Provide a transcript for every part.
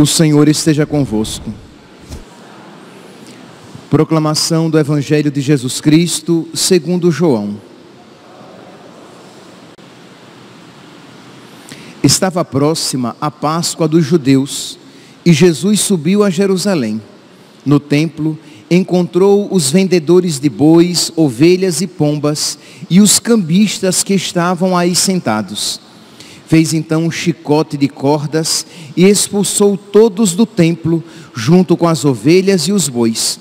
O Senhor esteja convosco. Proclamação do Evangelho de Jesus Cristo, segundo João. Estava próxima a Páscoa dos judeus e Jesus subiu a Jerusalém. No templo, encontrou os vendedores de bois, ovelhas e pombas e os cambistas que estavam aí sentados Fez então um chicote de cordas e expulsou todos do templo, junto com as ovelhas e os bois.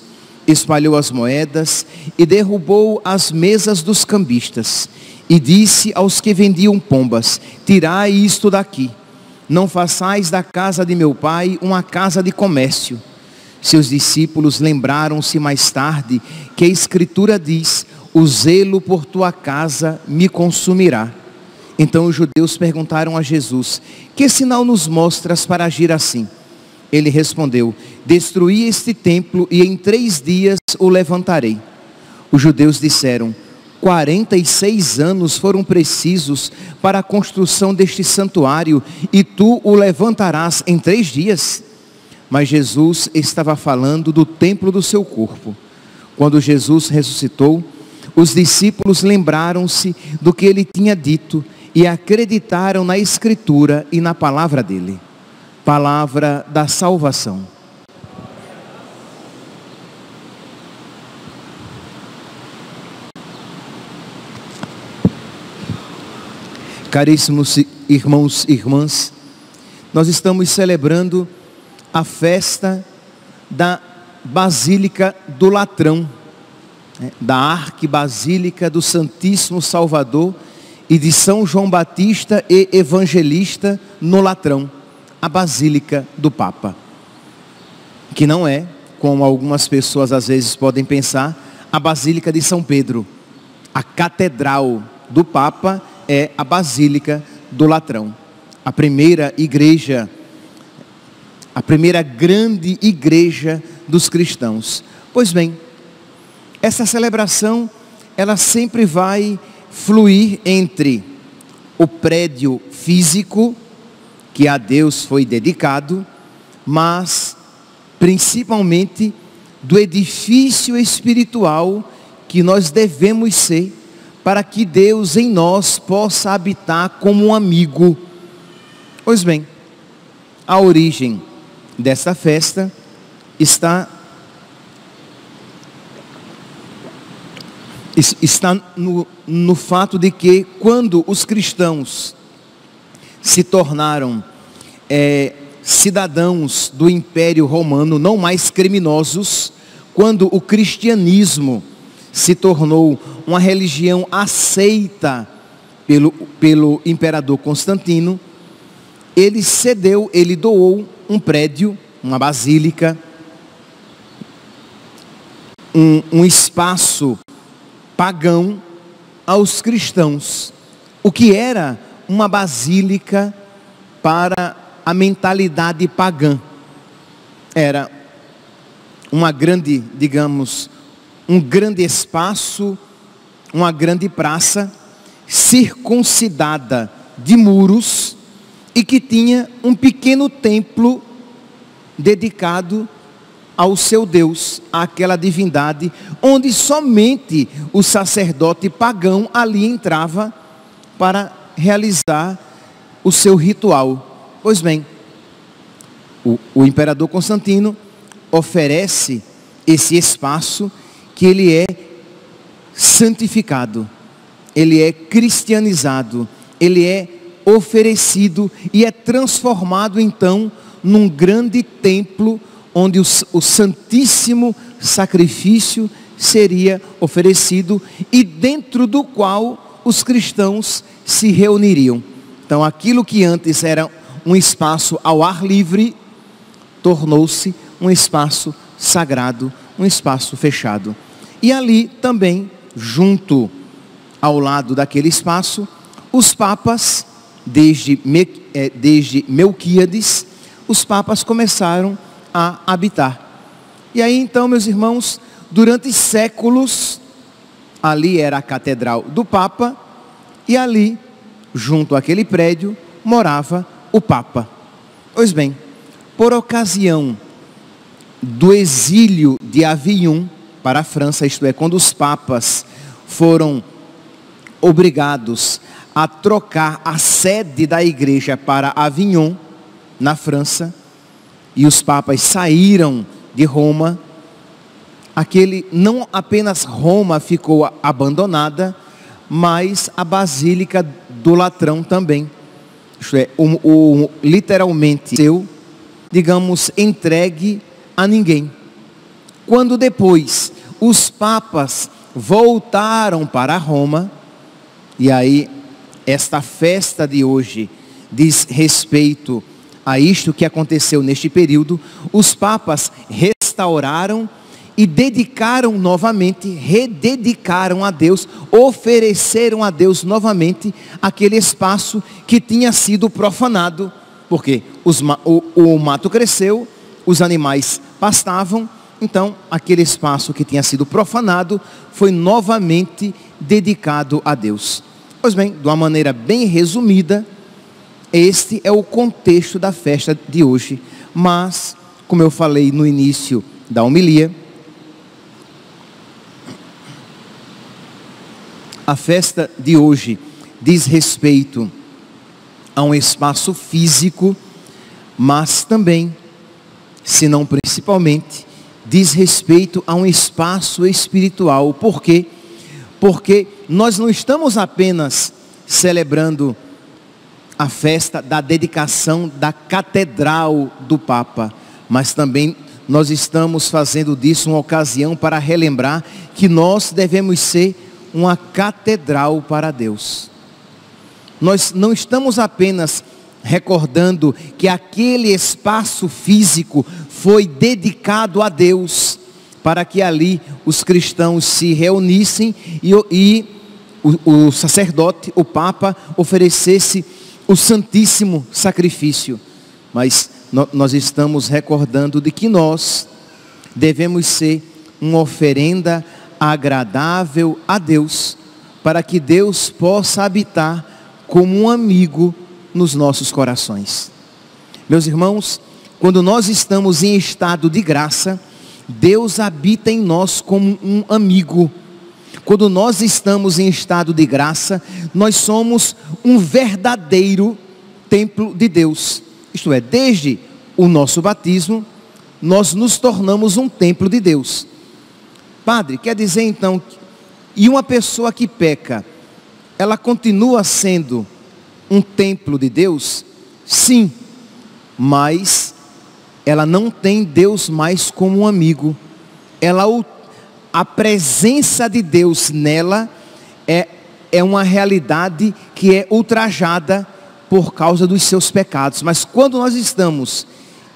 Espalhou as moedas e derrubou as mesas dos cambistas. E disse aos que vendiam pombas: Tirai isto daqui. Não façais da casa de meu pai uma casa de comércio. Seus discípulos lembraram-se mais tarde que a Escritura diz: O zelo por tua casa me consumirá. Então os judeus perguntaram a Jesus: Que sinal nos mostras para agir assim? Ele respondeu: Destruí este templo e em três dias o levantarei. Os judeus disseram: 46 anos foram precisos para a construção deste santuário e tu o levantarás em três dias? Mas Jesus estava falando do templo do seu corpo. Quando Jesus ressuscitou, os discípulos lembraram-se do que ele tinha dito e acreditaram na Escritura e na palavra dele. Palavra da salvação. Caríssimos irmãos e irmãs, nós estamos celebrando a festa da Basílica do Latrão, né, da Arquibasílica do Santíssimo Salvador e de São João Batista e Evangelista no Latrão, a Basílica do Papa. Que não é, como algumas pessoas às vezes podem pensar, a Basílica de São Pedro. A Catedral do Papa é a Basílica do Latrão. A primeira igreja, a primeira grande igreja dos cristãos. Pois bem, essa celebração, ela sempre vai fluir entre o prédio físico, que a Deus foi dedicado, mas principalmente do edifício espiritual que nós devemos ser, para que Deus em nós possa habitar como um amigo. Pois bem, a origem desta festa está está no, no fato de que quando os cristãos se tornaram é, cidadãos do Império Romano, não mais criminosos, quando o cristianismo se tornou uma religião aceita pelo, pelo imperador Constantino, ele cedeu, ele doou um prédio, uma basílica, um, um espaço pagão aos cristãos, o que era uma basílica para a mentalidade pagã. Era uma grande, digamos, um grande espaço, uma grande praça, circuncidada de muros e que tinha um pequeno templo dedicado ao seu Deus, àquela divindade, onde somente o sacerdote pagão ali entrava para realizar o seu ritual. Pois bem, o, o imperador Constantino oferece esse espaço que ele é santificado, ele é cristianizado, ele é oferecido e é transformado então num grande templo onde o, o santíssimo sacrifício seria oferecido e dentro do qual os cristãos se reuniriam. Então, aquilo que antes era um espaço ao ar livre, tornou-se um espaço sagrado, um espaço fechado. E ali também, junto ao lado daquele espaço, os papas, desde, é, desde Melquíades, os papas começaram a habitar. E aí então, meus irmãos, durante séculos, ali era a catedral do Papa, e ali, junto àquele prédio, morava o Papa. Pois bem, por ocasião do exílio de Avignon para a França, isto é, quando os papas foram obrigados a trocar a sede da igreja para Avignon, na França, e os papas saíram de Roma, aquele não apenas Roma ficou abandonada, mas a Basílica do Latrão também. Isto é, o, o, literalmente seu, digamos, entregue a ninguém. Quando depois os papas voltaram para Roma, e aí esta festa de hoje diz respeito a isto que aconteceu neste período, os papas restauraram e dedicaram novamente, rededicaram a Deus, ofereceram a Deus novamente aquele espaço que tinha sido profanado, porque os, o, o mato cresceu, os animais pastavam, então aquele espaço que tinha sido profanado foi novamente dedicado a Deus. Pois bem, de uma maneira bem resumida, este é o contexto da festa de hoje. Mas, como eu falei no início da homilia, a festa de hoje diz respeito a um espaço físico, mas também, se não principalmente, diz respeito a um espaço espiritual. Por quê? Porque nós não estamos apenas celebrando a festa da dedicação da catedral do Papa, mas também nós estamos fazendo disso uma ocasião para relembrar que nós devemos ser uma catedral para Deus. Nós não estamos apenas recordando que aquele espaço físico foi dedicado a Deus, para que ali os cristãos se reunissem e, e o, o sacerdote, o Papa, oferecesse o santíssimo sacrifício. Mas no, nós estamos recordando de que nós devemos ser uma oferenda agradável a Deus, para que Deus possa habitar como um amigo nos nossos corações. Meus irmãos, quando nós estamos em estado de graça, Deus habita em nós como um amigo. Quando nós estamos em estado de graça, nós somos um verdadeiro templo de Deus. Isto é, desde o nosso batismo, nós nos tornamos um templo de Deus. Padre, quer dizer então, e uma pessoa que peca, ela continua sendo um templo de Deus? Sim, mas ela não tem Deus mais como um amigo. Ela, a presença de Deus nela é, é uma realidade que é ultrajada por causa dos seus pecados. Mas quando nós estamos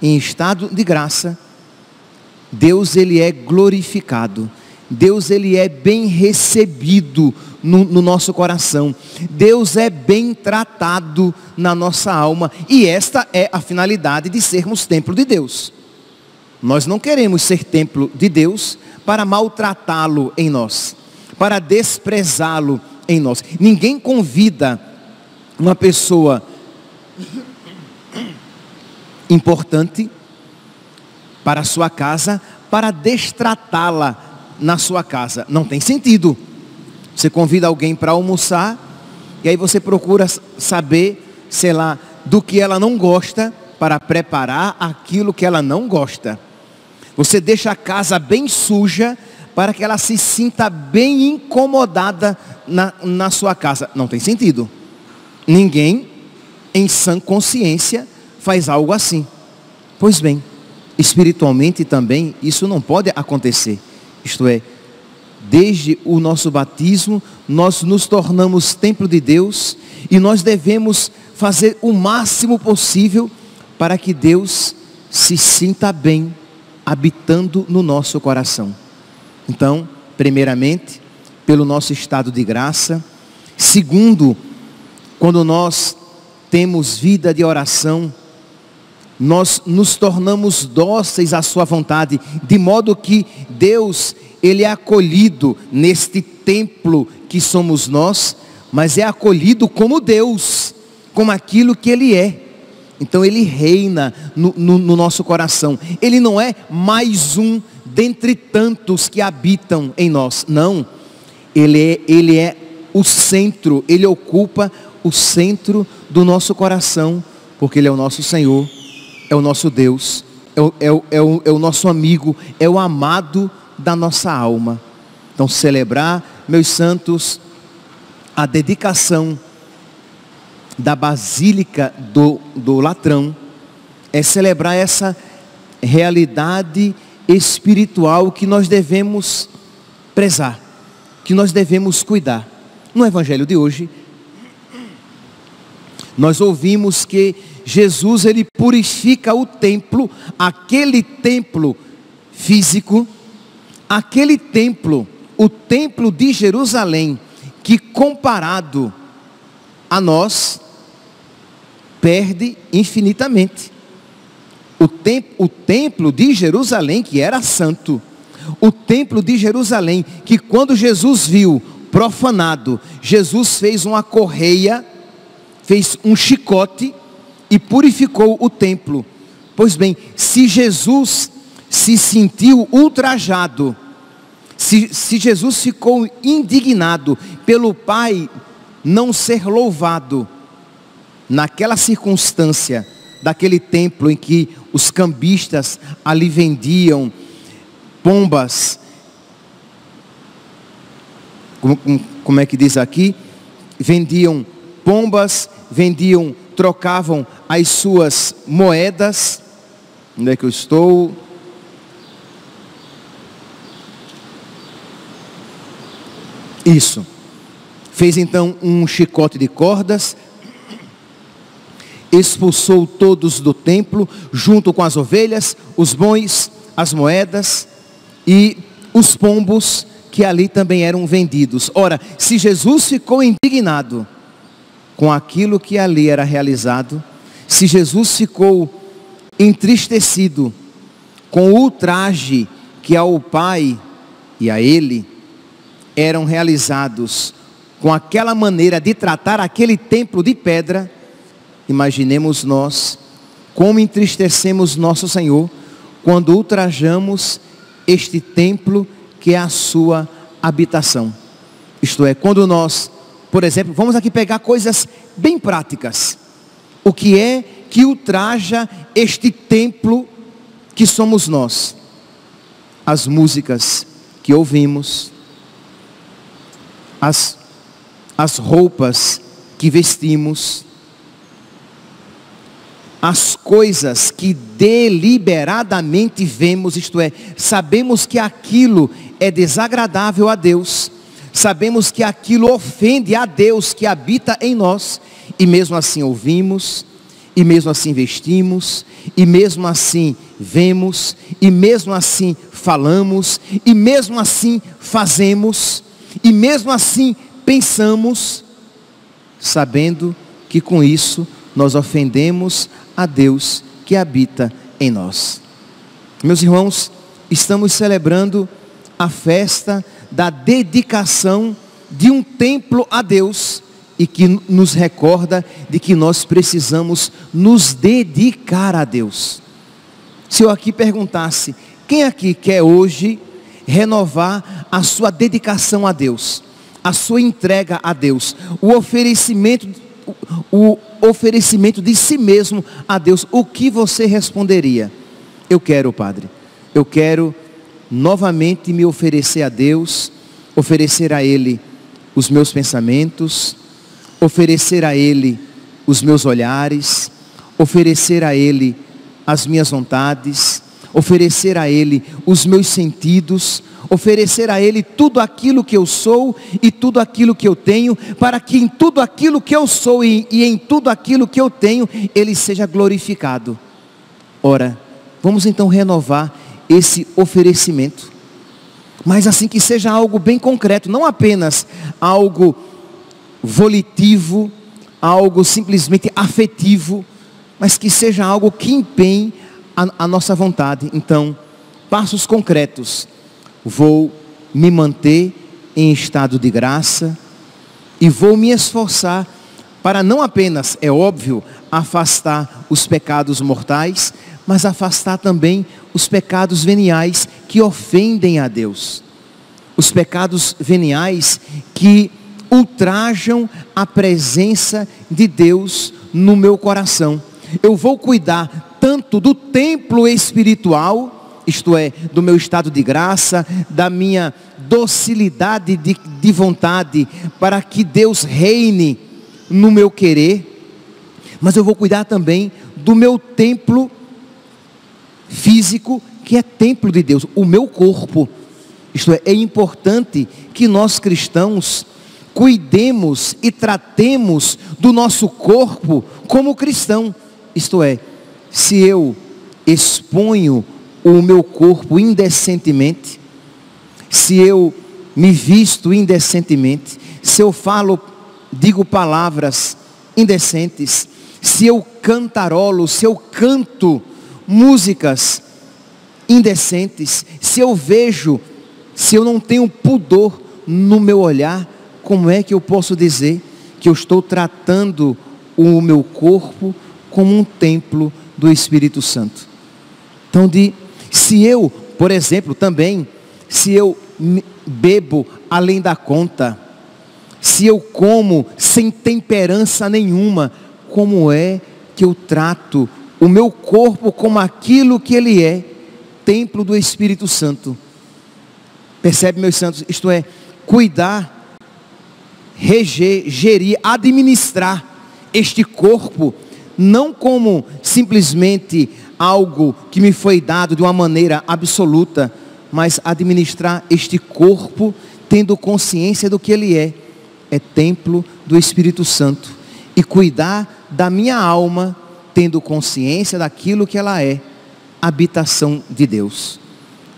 em estado de graça, Deus ele é glorificado. Deus ele é bem recebido no, no, nosso coração. Deus é bem tratado na nossa alma. E esta é a finalidade de sermos templo de Deus. Nós não queremos ser templo de Deus para maltratá-lo em nós, para desprezá-lo em nós. Ninguém convida uma pessoa importante para a sua casa para destratá-la na sua casa. Não tem sentido. Você convida alguém para almoçar e aí você procura saber, sei lá, do que ela não gosta para preparar aquilo que ela não gosta. Você deixa a casa bem suja para que ela se sinta bem incomodada na, na sua casa. Não tem sentido. Ninguém em sã consciência faz algo assim. Pois bem, espiritualmente também isso não pode acontecer. Isto é, desde o nosso batismo, nós nos tornamos templo de Deus e nós devemos fazer o máximo possível para que Deus se sinta bem habitando no nosso coração. Então, primeiramente, pelo nosso estado de graça, Segundo, quando nós temos vida de oração, nós nos tornamos dóceis à sua vontade, de modo que Deus, ele é acolhido neste templo que somos nós, mas é acolhido como Deus, como aquilo que ele é. Então ele reina no, no, no, nosso coração. Ele não é mais um dentre tantos que habitam em nós. Não. Ele é, ele é o centro, ele ocupa o centro do nosso coração, porque ele é o nosso Senhor, é o nosso Deus, é o, é o, é o, é o nosso amigo, é o amado da nossa alma. Então celebrar, meus santos, a dedicação da Basílica do, do Latrão é celebrar essa realidade espiritual que nós devemos prezar, que nós devemos cuidar. No Evangelho de hoje, nós ouvimos que Jesus ele purifica o templo, aquele templo físico, aquele templo, o templo de Jerusalém, que comparado a nós, perde infinitamente. O, temp o templo de Jerusalém, que era santo, o templo de Jerusalém, que quando Jesus viu profanado, Jesus fez uma correia, fez um chicote e purificou o templo. Pois bem, se Jesus se sentiu ultrajado, se, se Jesus ficou indignado pelo Pai não ser louvado, naquela circunstância daquele templo em que os cambistas ali vendiam pombas, como, como é que diz aqui? Vendiam pombas, vendiam, trocavam as suas moedas. Onde é que eu estou? Isso. Fez então um chicote de cordas, expulsou todos do templo, junto com as ovelhas, os bons, as moedas e os pombos que ali também eram vendidos. Ora, se Jesus ficou indignado com aquilo que ali era realizado, se Jesus ficou entristecido com o ultraje que ao Pai e a Ele eram realizados com aquela maneira de tratar aquele templo de pedra, Imaginemos nós como entristecemos nosso Senhor quando ultrajamos este templo que é a sua habitação. Isto é, quando nós, por exemplo, vamos aqui pegar coisas bem práticas. O que é que ultraja este templo que somos nós? As músicas que ouvimos, as, as roupas que vestimos, as coisas que deliberadamente vemos, isto é, sabemos que aquilo é desagradável a Deus, sabemos que aquilo ofende a Deus que habita em nós, e mesmo assim ouvimos, e mesmo assim vestimos, e mesmo assim vemos, e mesmo assim falamos, e mesmo assim fazemos, e mesmo assim pensamos, sabendo que com isso nós ofendemos a Deus que habita em nós. Meus irmãos, estamos celebrando a festa da dedicação de um templo a Deus e que nos recorda de que nós precisamos nos dedicar a Deus. Se eu aqui perguntasse, quem aqui quer hoje renovar a sua dedicação a Deus, a sua entrega a Deus, o oferecimento, o oferecimento de si mesmo a Deus, o que você responderia? Eu quero, Padre. Eu quero novamente me oferecer a Deus, oferecer a Ele os meus pensamentos, oferecer a Ele os meus olhares, oferecer a Ele as minhas vontades, oferecer a Ele os meus sentidos, oferecer a Ele tudo aquilo que eu sou e tudo aquilo que eu tenho, para que em tudo aquilo que eu sou e, e em tudo aquilo que eu tenho, Ele seja glorificado. Ora, vamos então renovar esse oferecimento, mas assim que seja algo bem concreto, não apenas algo volitivo, algo simplesmente afetivo, mas que seja algo que empenhe a, a nossa vontade. Então, passos concretos. Vou me manter em estado de graça e vou me esforçar para não apenas, é óbvio, afastar os pecados mortais, mas afastar também os pecados veniais que ofendem a Deus. Os pecados veniais que ultrajam a presença de Deus no meu coração. Eu vou cuidar tanto do templo espiritual, isto é, do meu estado de graça, da minha docilidade de, de vontade, para que Deus reine no meu querer, mas eu vou cuidar também do meu templo físico, que é templo de Deus, o meu corpo. Isto é, é importante que nós cristãos cuidemos e tratemos do nosso corpo como cristão. Isto é, se eu exponho o meu corpo indecentemente, se eu me visto indecentemente, se eu falo, digo palavras indecentes, se eu cantarolo, se eu canto músicas indecentes, se eu vejo, se eu não tenho pudor no meu olhar, como é que eu posso dizer que eu estou tratando o meu corpo como um templo do Espírito Santo? Então, de, se eu, por exemplo, também, se eu bebo além da conta, se eu como sem temperança nenhuma, como é que eu trato o meu corpo como aquilo que ele é, templo do Espírito Santo? Percebe, meus santos? Isto é, cuidar reger, gerir, administrar este corpo, não como simplesmente algo que me foi dado de uma maneira absoluta, mas administrar este corpo tendo consciência do que ele é, é templo do Espírito Santo, e cuidar da minha alma tendo consciência daquilo que ela é, habitação de Deus.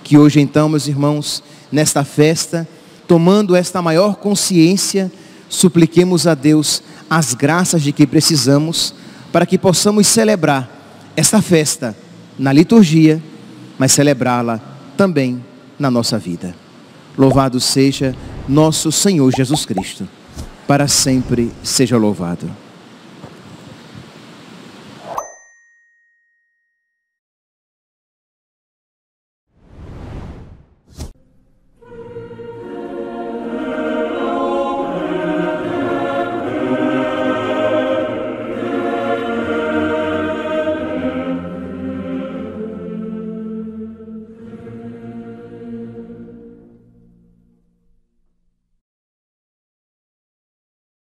Que hoje então, meus irmãos, nesta festa, tomando esta maior consciência, supliquemos a Deus as graças de que precisamos para que possamos celebrar esta festa na liturgia, mas celebrá-la também na nossa vida. Louvado seja nosso Senhor Jesus Cristo. Para sempre seja louvado.